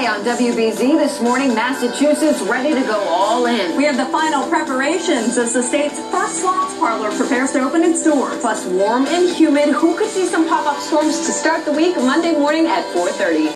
Today on WBZ this morning, Massachusetts ready to go all in. We have the final preparations as the state's first slots parlor prepares to open its doors. Plus warm and humid. Who could see some pop-up storms to start the week Monday morning at 4.30?